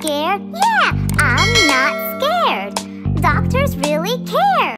scared? Yeah, I'm not scared. Doctors really care.